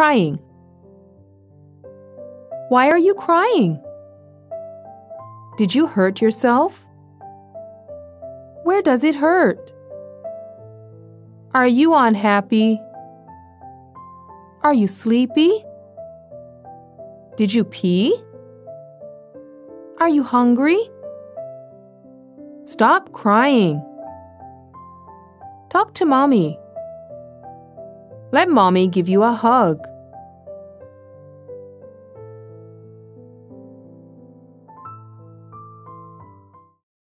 Crying. Why are you crying? Did you hurt yourself? Where does it hurt? Are you unhappy? Are you sleepy? Did you pee? Are you hungry? Stop crying. Talk to mommy. Let mommy give you a hug.